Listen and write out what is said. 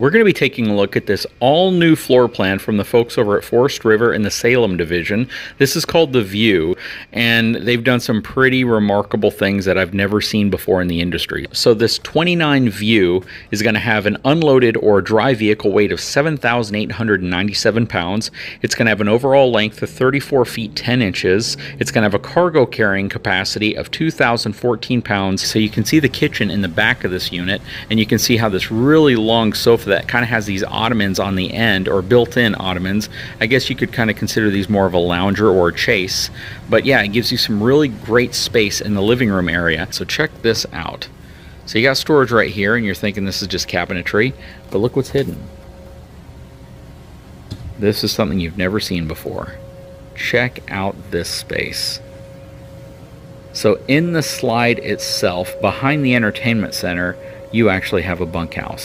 We're going to be taking a look at this all new floor plan from the folks over at Forest River in the Salem division. This is called the View, and they've done some pretty remarkable things that I've never seen before in the industry. So, this 29 View is going to have an unloaded or dry vehicle weight of 7,897 pounds. It's going to have an overall length of 34 feet 10 inches. It's going to have a cargo carrying capacity of 2,014 pounds. So, you can see the kitchen in the back of this unit, and you can see how this really long sofa that kind of has these ottomans on the end or built-in ottomans. I guess you could kind of consider these more of a lounger or a chase. But yeah, it gives you some really great space in the living room area. So check this out. So you got storage right here and you're thinking this is just cabinetry, but look what's hidden. This is something you've never seen before. Check out this space. So in the slide itself, behind the entertainment center, you actually have a bunkhouse.